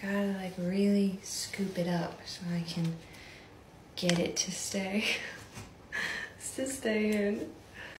gotta like really scoop it up so I can get it to stay to stay in.